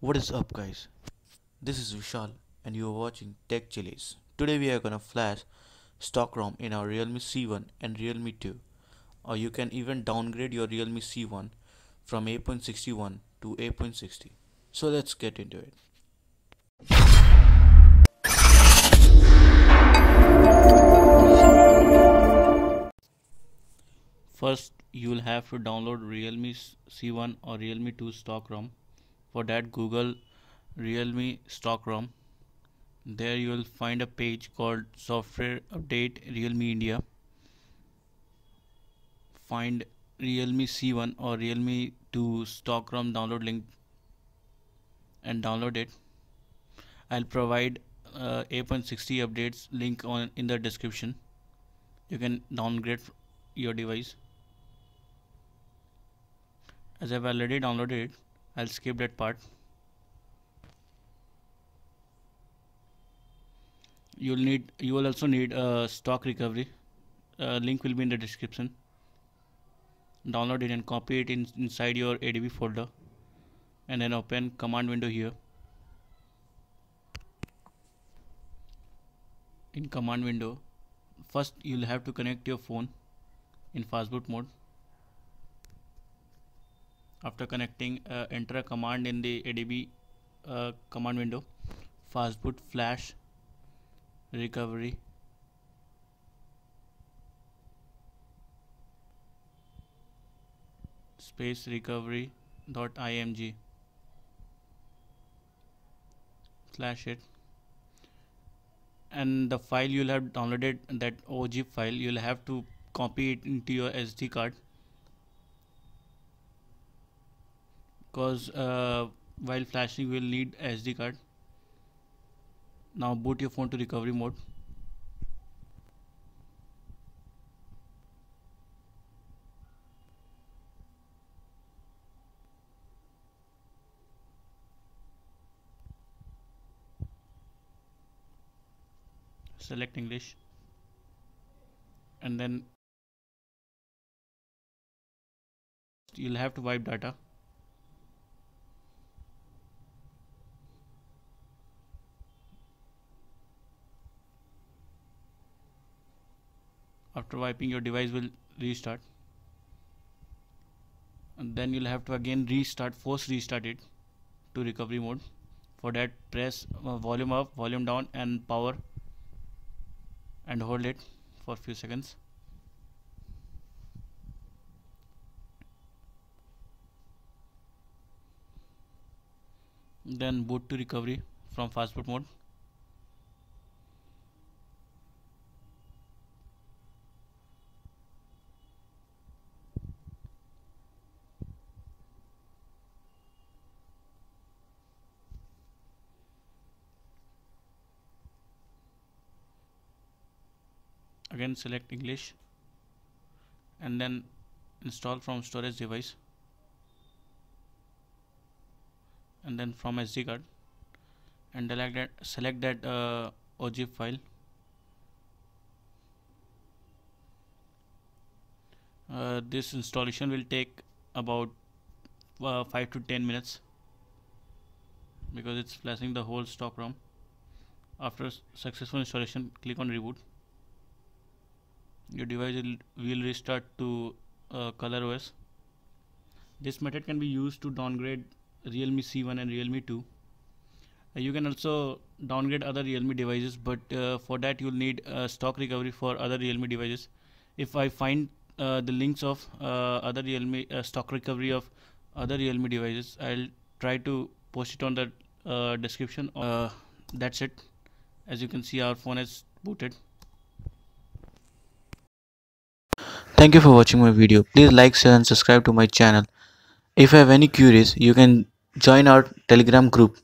What is up guys? This is Vishal and you are watching Tech Chillies. Today we are gonna flash stock ROM in our Realme C1 and Realme 2 or you can even downgrade your Realme C1 from A.61 to A.60. So let's get into it. First you will have to download Realme C1 or Realme 2 stock ROM. For that Google Realme stock ROM. There you will find a page called software update Realme India. Find Realme C1 or Realme 2 stock ROM download link and download it. I'll provide uh, A.60 updates link on in the description. You can downgrade your device as I've already downloaded it I'll skip that part. You'll need you will also need a stock recovery. Uh, link will be in the description. Download it and copy it in, inside your ADB folder. And then open command window here. In command window first you'll have to connect your phone in fastboot mode after connecting uh, enter a command in the ADB uh, command window. Fastboot flash recovery. Space recovery dot img slash it. And the file you'll have downloaded that OG file you'll have to copy it into your SD card because uh, while flashing we'll need SD card. Now boot your phone to recovery mode. Select English. And then you'll have to wipe data after wiping your device will restart. And then you'll have to again restart force restart it to recovery mode. For that press uh, volume up volume down and power and hold it for few seconds. Then boot to recovery from fastboot mode again select English and then install from storage device and then from SD card and select that select that uh, file. Uh, this installation will take about uh, 5 to 10 minutes because it's flashing the whole stock ROM. After successful installation click on reboot your device will, restart to uh, ColorOS. This method can be used to downgrade Realme C1 and Realme 2. Uh, you can also downgrade other Realme devices, but uh, for that you'll need stock recovery for other Realme devices. If I find uh, the links of uh, other Realme uh, stock recovery of other Realme devices, I'll try to post it on the description. that's it. As you can see, our phone is booted. Thank you for watching my video. Please like, share and subscribe to my channel. If you have any queries, you can join our telegram group